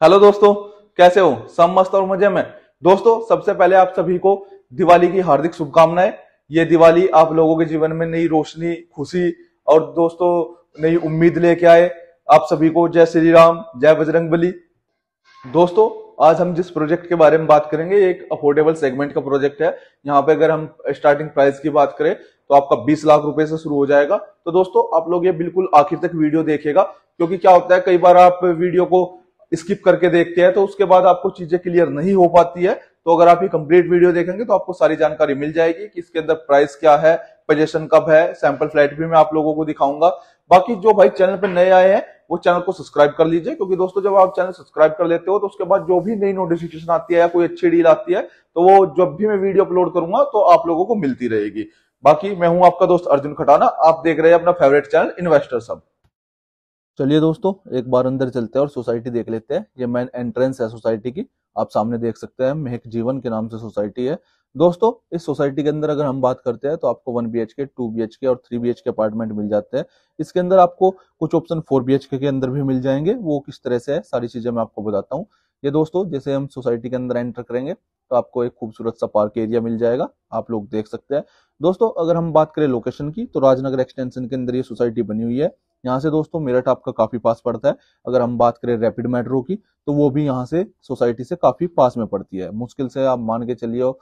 Hello दोस्तों, कैसे हो? सब मस्त और मज़े में? दोस्तों, सबसे पहले आप सभी को दिवाली की हार्दिक शुभकामनाएँ। ये दिवाली आप लोगों के जीवन में नई रोशनी, खुशी और दोस्तों, नई उम्मीद लेके आए। आप सभी को जय श्री राम, जय बजरंग बली। दोस्तों, आज हम जिस प्रोजेक्ट के बारे में बात करेंगे एक अफोर्डेबल सेगमेंट का प्रोजेक्ट है। यहाँ पे अगर हम स्टार्टिंग प्राइस की बात करें तो आपका 20 लाख रुपए से शुरू हो जाएगा। तो दोस्तों, आप लोग ये बिल्कुल आखिर तक वीडियो देखेगा क्योंकि क्या होता है, कई बार आप वीडियो को स्किप करके देखते हैं तो उसके बाद आपको चीज़ें क्लियर नहीं हो पाती है तो अगर आप ये कंप्लीट वीडियो देखेंगे तो आपको सारी जानकारी मिल जाएगी कि इसके अंदर प्राइस क्या है पोजिशन कब है सैंपल फ़्लाइट भी मैं आप लोगों को दिखाऊँगा। बाकी जो भाई चैनल पर नए आए हैं, वो चैनल को सब्सक्राइब कर लीजिए, क्योंकि दोस्तों जब आप चैनल सब्सक्राइब कर लेते हो तो उसके बाद जो भी नई नोटिफिकेशन आती है या कोई अच्छी डील आती है तो वो जब भी मैं वीडियो अपलोड करूँगा तो आप लोगों को मिलती रहेगी। बाकी मैं हूँ आपका दोस्त अर्जुन खटाना, आप देख रहे हैं अपना फेवरेट चैनल इन्वेस्टर सब चलिए दोस्तों, एक बार अंदर चलते हैं और सोसाइटी देख लेते हैं। ये मेन एंट्रेंस है सोसाइटी की। आप सामने देख सकते हैं, महक जीवन के नाम से सोसाइटी है। दोस्तों, इस सोसाइटी के अंदर अगर हम बात करते हैं तो आपको one B H K two B H K और three B H K apartment मिल जाते हैं। इसके अंदर आपको कुछ ऑप्शन फोर बी एच के अंदर भी मिल जाएँगे। वो किस तरह से है, सारी चीज़ें मैं आपको बताता हूँ। ये दोस्तों, जैसे हम सोसाइटी के अंदर एंटर करेंगे तो आपको एक खूबसूरत सा पार्क एरिया मिल जाएगा। आप लोग देख सकते हैं। दोस्तों, अगर हम बात करें लोकेशन की तो राजनगर एक्सटेंशन के अंदर ये सोसाइटी बनी हुई है। यहाँ से दोस्तों, मेरठ आपका काफ़ी पास पड़ता है। अगर हम बात करें रैपिड मेट्रो की तो वो भी यहाँ से सोसाइटी से काफ़ी पास में पड़ती है। मुश्किल से आप मान के चलिए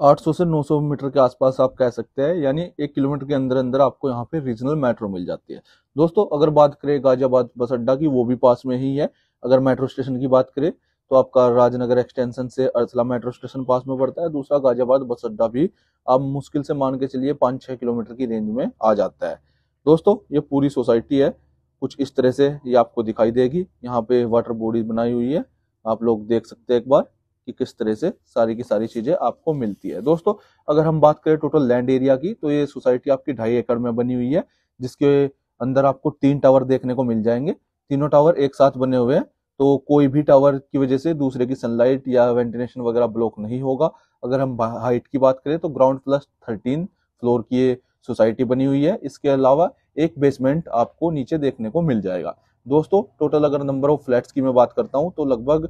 800 से 900 मीटर के आसपास आप कह सकते हैं। यानी एक किलोमीटर के अंदर अंदर आपको यहाँ पे रीजनल मेट्रो मिल जाती है। दोस्तों, अगर बात करें गाजियाबाद बस अड्डा की, वो भी पास में ही है। अगर मेट्रो स्टेशन की बात करें तो आपका राजनगर एक्सटेंशन से अर्थला मेट्रो स्टेशन पास में पड़ता है। दूसरा गाजियाबाद बस अड्डा भी आप मुश्किल से मान के चलिए पाँच छः किलोमीटर की रेंज में आ जाता है। दोस्तों, ये पूरी सोसाइटी है। कुछ इस तरह से ये आपको दिखाई देगी। यहाँ पे वाटर बॉडी बनाई हुई है। आप लोग देख सकते हैं एक बार कि किस तरह से सारी की सारी चीज़ें आपको मिलती है। दोस्तों, अगर हम बात करें टोटल लैंड एरिया की तो ये सोसाइटी आपकी ढाई एकड़ में बनी हुई है, जिसके अंदर आपको तीन टावर देखने को मिल जाएँगे। तीनों टावर एक साथ बने हुए हैं। तो कोई भी टावर की वजह से दूसरे की सनलाइट या वेंटिलेशन वगैरह ब्लॉक नहीं होगा। अगर हम हाइट की बात करें तो ग्राउंड प्लस थर्टीन फ्लोर की ये सोसाइटी बनी हुई है। इसके अलावा एक बेसमेंट आपको नीचे देखने को मिल जाएगा। दोस्तों टोटल अगर नंबर ऑफ़ फ्लैट्स की मैं बात करता हूँ तो लगभग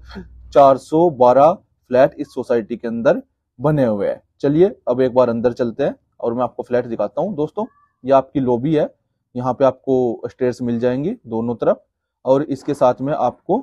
412 फ्लैट इस सोसाइटी के अंदर बने हुए हैं। चलिए, अब एक बार अंदर चलते हैं और मैं आपको फ्लैट दिखाता हूँ। दोस्तों, ये आपकी लॉबी है। यहाँ पे आपको स्टेयर्स मिल जाएँगी दोनों तरफ़ और इसके साथ में आपको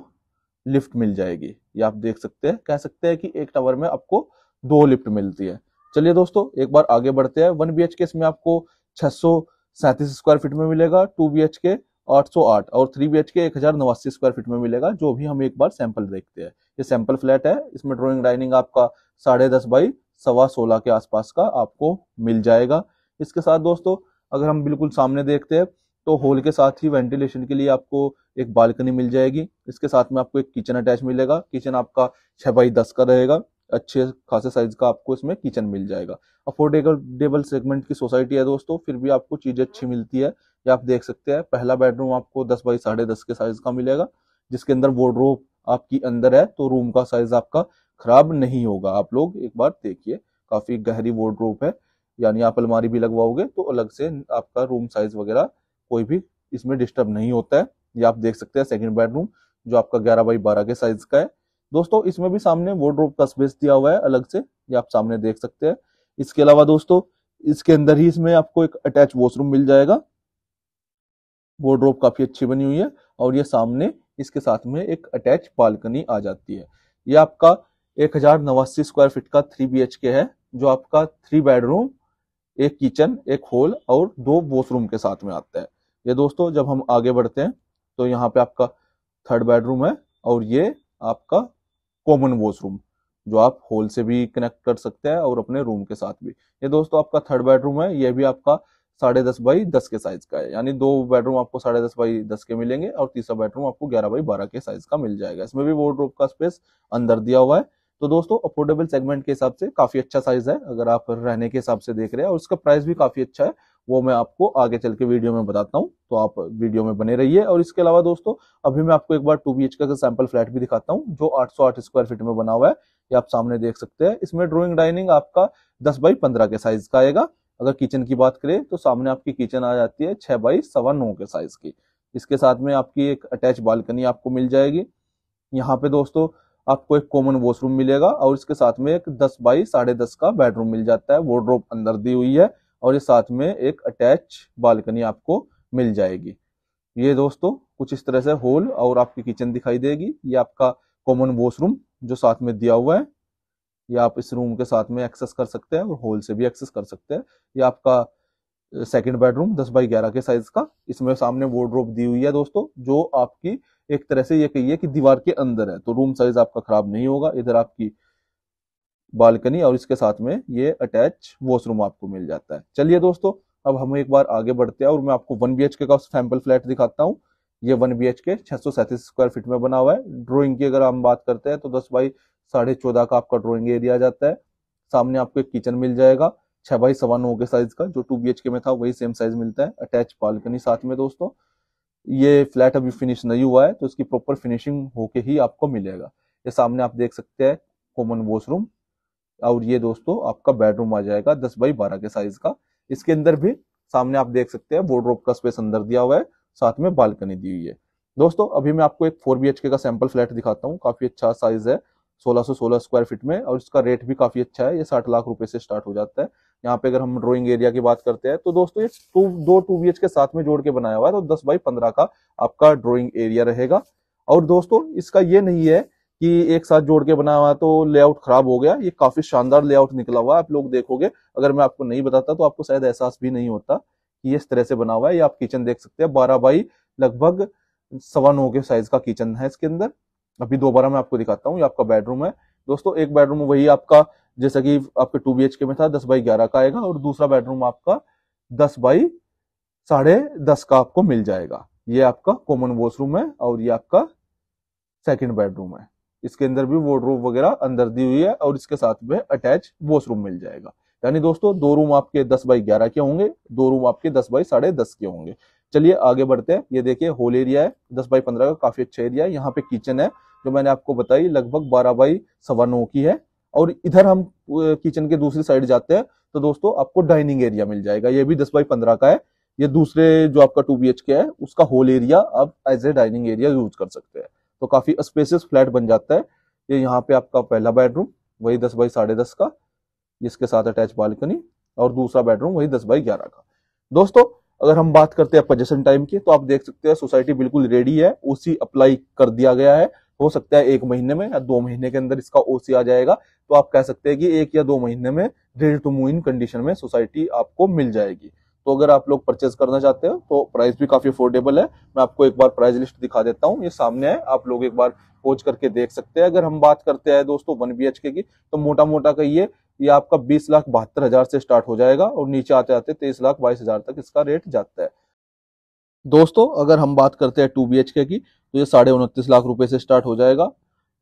लिफ्ट मिल जाएगी। ये आप देख सकते हैं, कह सकते हैं कि एक टावर में आपको दो लिफ्ट मिलती है। चलिए दोस्तों, एक बार आगे बढ़ते हैं। वन बी एच के इसमें आपको छह स्क्वायर फीट में मिलेगा, टू बी एच के 808 और थ्री बी एच के एक हज़ार नवासी स्क्वायर फीट में मिलेगा, जो भी हम एक बार सैंपल देखते हैं। ये सैंपल फ्लैट है, इसमें ड्रॉइंग डाइनिंग आपका साढ़े दस बाई सवा सोलह के आसपास का आपको मिल जाएगा। इसके साथ दोस्तों, अगर हम बिल्कुल सामने देखते हैं तो हॉल के साथ ही वेंटिलेशन के लिए आपको एक बालकनी मिल जाएगी। इसके साथ में आपको एक किचन अटैच मिलेगा। किचन आपका छह बाई दस का रहेगा। अच्छे खासे साइज़ का आपको इसमें किचन मिल जाएगा। अफोर्डेबल सेगमेंट की सोसाइटी है दोस्तों, फिर भी आपको चीज़ें अच्छी मिलती है। ये आप देख सकते हैं, पहला बेडरूम आपको दस बाई साढ़े दस के साइज़ का मिलेगा, जिसके अंदर वार्डरोब आपकी अंदर है तो रूम का साइज़ आपका खराब नहीं होगा। आप लोग एक बार देखिए, काफ़ी गहरी वार्डरोब है, यानी आप अलमारी भी लगवाओगे तो अलग से आपका रूम साइज़ वगैरह कोई भी इसमें डिस्टर्ब नहीं होता है। ये आप देख सकते हैं सेकंड बेडरूम जो आपका ग्यारह बाई बारह के साइज़ का है। दोस्तों, इसमें भी सामने वार्डरोब का स्पेस दिया हुआ है अलग से, ये आप सामने देख सकते हैं। इसके अलावा दोस्तों, इसके अंदर ही इसमें आपको एक अटैच वॉशरूम मिल जाएगा। वार्डरोब काफ़ी अच्छी बनी हुई है और ये सामने इसके साथ में एक अटैच बालकनी आ जाती है। ये आपका एक हज़ार नवासी स्क्वायर फीट का थ्री बी के है, जो आपका थ्री बेडरूम एक किचन एक हॉल और दो वॉशरूम के साथ में आता है। ये दोस्तों, जब हम आगे बढ़ते हैं तो यहाँ पे आपका थर्ड बेडरूम है और ये आपका कॉमन वॉशरूम जो आप हॉल से भी कनेक्ट कर सकते हैं और अपने रूम के साथ भी। ये दोस्तों, आपका थर्ड बेडरूम है, ये भी आपका साढ़े दस बाई दस के साइज़ का है। यानी दो बेडरूम आपको साढ़े दस बाई दस के मिलेंगे और तीसरा बेडरूम आपको ग्यारह बाई बारह के साइज़ का मिल जाएगा। इसमें भी वार्डरोब का स्पेस अंदर दिया हुआ है। तो दोस्तों अफोर्डेबल सेगमेंट के हिसाब से काफ़ी अच्छा साइज़ है। अगर आप रहने के हिसाब से देख रहे हैं और उसका प्राइस भी काफ़ी अच्छा है वो मैं आपको आगे चल के वीडियो में बताता हूँ। तो आप वीडियो में बने रहिए। और इसके अलावा दोस्तों, अभी मैं आपको एक बार टू बी का सैंपल फ्लैट भी दिखाता हूँ, जो 808 स्क्वायर फीट में बना हुआ है। ये आप सामने देख सकते हैं। इसमें ड्रॉइंग डाइनिंग आपका 10 बाई 15 के साइज़ का आएगा। अगर किचन की बात करें तो सामने आपकी किचन आ जाती है छह बाई सवा नौ के साइज़ की। इसके साथ में आपकी एक अटैच बालकनी आपको मिल जाएगी। यहाँ पे दोस्तों, आपको एक कॉमन वॉशरूम मिलेगा। और इसके साथ में एक 10 बाई साढ़े दस का बेडरूम मिल जाता है। वार्डरोब अंदर दी हुई है। और ये साथ में एक अटैच बालकनी आपको मिल जाएगी। ये दोस्तों, कुछ इस तरह से हॉल और आपकी किचन दिखाई देगी। ये आपका कॉमन वॉशरूम जो साथ में दिया हुआ है। ये आप इस रूम के साथ में एक्सेस कर सकते हैं और हॉल से भी एक्सेस कर सकते हैं। ये आपका सेकंड बेडरूम 10 बाई 11 के साइज़ का। इसमें सामने वार्डरोब दी हुई है दोस्तों, जो आपकी एक तरह से ये कहिए कि दीवार के अंदर है। तो रूम साइज़ आपका खराब नहीं होगा। इधर आपकी बालकनी और इसके साथ में ये अटैच वॉशरूम आपको मिल जाता है। चलिए दोस्तों, अब हम एक बार आगे बढ़ते हैं और मैं आपको वन बी का सैंपल फ्लैट दिखाता हूँ। ये वन बी एच के छह सौ सैंतीस स्क्वायर फीट में बना हुआ है। ड्रॉइंग की अगर हम बात करते हैं तो दस बाई साढ़े चौदह का आपका ड्रॉइंग एरिया जाता है। सामने आपको एक किचन मिल जाएगा, छह बाई सवा नौ के साइज़ का, जो टू बी के में था, वही सेम साइज़ मिलता है। अटैच बालकनी साथ में दोस्तों। ये फ्लैट अभी फिनिश नहीं हुआ है तो इसकी प्रॉपर फिनिशिंग होके ही आपको मिलेगा। ये सामने आप देख सकते हैं कॉमन वॉशरूम और ये दोस्तों आपका बेडरूम आ जाएगा दस बाई बारह के साइज़ का। इसके अंदर भी सामने आप देख सकते हैं बोर्ड का स्पेस अंदर दिया हुआ है, साथ में बालकनी दी हुई है। दोस्तों, अभी मैं आपको एक फोर बी का सैंपल फ्लैट दिखाता हूँ, काफ़ी अच्छा साइज़ है 1616 स्क्वायर फीट में, और इसका रेट भी काफ़ी अच्छा है, ये साठ लाख रुपए से स्टार्ट हो जाता है। यहाँ पे अगर हम ड्रॉइंग एरिया की बात करते हैं तो दोस्तों ये टू दो टू बी के साथ में जोड़ के बनाया हुआ है तो दस बाई पंद्रह का आपका ड्रॉइंग एरिया रहेगा। और दोस्तों, इसका ये नहीं है कि एक साथ जोड़ के बना हुआ तो लेआउट खराब हो गया। ये काफ़ी शानदार लेआउट निकला हुआ है, आप लोग देखोगे। अगर मैं आपको नहीं बताता तो आपको शायद एहसास भी नहीं होता कि इस तरह से बना हुआ है। ये आप किचन देख सकते हैं, बारह बाई लगभग सवा नौ के साइज़ का किचन है इसके अंदर। अभी दोबारा मैं आपको दिखाता हूँ, ये आपका बेडरूम है। दोस्तों, एक बेडरूम वही आपका, जैसा कि आपके टू बी में था, दस बाई ग्यारह का आएगा और दूसरा बेडरूम आपका दस बाई साढ़े दस का आपको मिल जाएगा। ये आपका कॉमन वॉशरूम है और ये आपका सेकेंड बेडरूम है। इसके अंदर भी वार्डरोब वगैरह अंदर दी हुई है और इसके साथ में अटैच वॉशरूम मिल जाएगा। यानी दोस्तों, दो रूम आपके दस बाई ग्यारह के होंगे, दो रूम आपके दस बाई साढ़े दस के होंगे। चलिए आगे बढ़ते हैं। ये देखिए होल एरिया है, दस बाई पंद्रह का काफ़ी अच्छा एरिया है। यहाँ पे किचन है, जो मैंने आपको बताई, लगभग बारह बाई सवा नौ की है। और इधर हम किचन के दूसरी साइड जाते हैं तो दोस्तों आपको डाइनिंग एरिया मिल जाएगा। ये भी दस बाई पंद्रह का है। ये दूसरे जो आपका टू बी है, उसका होल एरिया आप as a dining area use कर सकते हैं। तो काफ़ी स्पेसियस फ्लैट बन जाता है। ये यहाँ पे आपका पहला बेडरूम वही दस बाई साढ़े दस का, जिसके साथ अटैच बालकनी और दूसरा बेडरूम वही दस बाई ग्यारह का। दोस्तों, अगर हम बात करते हैं पजेशन टाइम की तो आप देख सकते हैं सोसाइटी बिल्कुल रेडी है ओसी अप्लाई कर दिया गया है। हो सकता है एक महीने में या दो महीने के अंदर इसका ओसी आ जाएगा। तो आप कह सकते हैं कि एक या दो महीने में ready to move in condition में सोसाइटी आपको मिल जाएगी। तो अगर आप लोग परचेज करना चाहते हो तो प्राइस भी काफ़ी अफोर्डेबल है। मैं आपको एक बार प्राइस लिस्ट दिखा देता हूँ। ये सामने है। आप लोग एक बार खोज करके देख सकते हैं। अगर हम बात करते हैं दोस्तों वन बी की तो मोटा मोटा कहिए, ये आपका बीस लाख बहत्तर हज़ार से स्टार्ट हो जाएगा और नीचे आते आते तेईस लाख बाईस हज़ार तक इसका रेट जाता है। दोस्तों, अगर हम बात करते हैं टू बी की तो ये साढ़े उनतीस लाख रुपए से स्टार्ट हो जाएगा।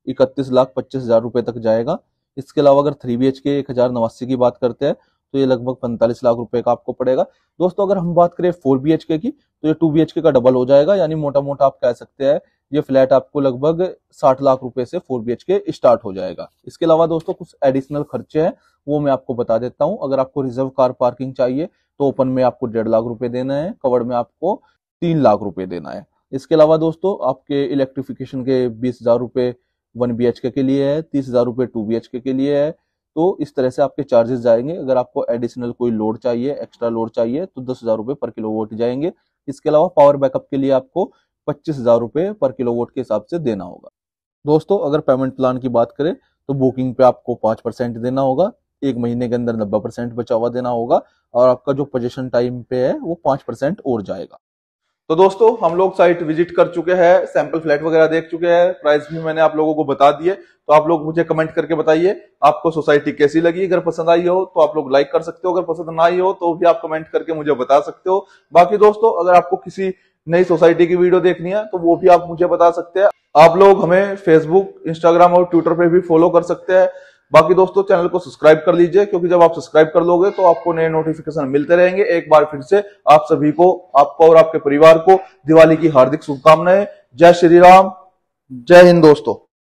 इकतीस लाख पच्चीस हज़ार रुपए तक जाएगा। इसके अलावा अगर थ्री बी एच के एक हज़ार नवासी की बात करते हैं तो ये लगभग पैंतालीस लाख रुपए का आपको पड़ेगा। दोस्तों, अगर हम बात करें फोर बी की तो ये टू बी का डबल हो जाएगा, यानी मोटा मोटा आप कह सकते हैं ये फ्लैट आपको लगभग साठ लाख रुपए से फोर बी के स्टार्ट हो जाएगा। इसके अलावा दोस्तों, कुछ एडिशनल खर्चे हैं, वो मैं आपको बता देता हूँ। अगर आपको रिज़र्व कार पार्किंग चाहिए तो ओपन में आपको डेढ़ लाख रुपए देना है कवर्ड में आपको तीन लाख रुपए देना है। इसके अलावा दोस्तों, आपके इलेक्ट्रिफिकेशन के बीस हज़ार रुपए वन बी के लिए है, तीस हज़ार रुपए टू बी के लिए है तो इस तरह से आपके चार्जेस जाएँगे। अगर आपको एडिशनल कोई लोड चाहिए एक्स्ट्रा लोड चाहिए तो दस हज़ार रुपए पर किलो वोट जाएँगे। इसके अलावा पावर बैकअप के लिए आपको पच्चीस हज़ार रुपए पर किलो वोट के हिसाब से देना होगा। दोस्तों, अगर पेमेंट प्लान की बात करें तो बुकिंग पे आपको पाँच परसेंट देना होगा। एक महीने के अंदर नब्बे परसेंट बचा हुआ देना होगा। और आपका जो पोजिशन टाइम पे है, वो पाँच परसेंट और जाएगा। तो दोस्तों, हम लोग साइट विज़िट कर चुके हैं सैंपल फ्लैट वगैरह देख चुके हैं प्राइस भी मैंने आप लोगों को बता दिए तो आप लोग मुझे कमेंट करके बताइए, आपको सोसाइटी कैसी लगी, अगर पसंद आई हो तो आप लोग लाइक कर सकते हो, अगर पसंद ना आई हो तो भी आप कमेंट करके मुझे बता सकते हो। बाकी दोस्तों, अगर आपको किसी नई सोसाइटी की वीडियो देखनी है तो वो भी आप मुझे बता सकते हैं। आप लोग हमें फेसबुक इंस्टाग्राम और ट्विटर पे भी फॉलो कर सकते हैं। बाकी दोस्तों, चैनल को सब्सक्राइब कर लीजिए, क्योंकि जब आप सब्सक्राइब कर लोगे तो आपको नए नोटिफिकेशन मिलते रहेंगे। एक बार फिर से आप सभी को, आपको और आपके परिवार को दिवाली की हार्दिक शुभकामनाएँ। जय श्री राम, जय हिंद दोस्तों।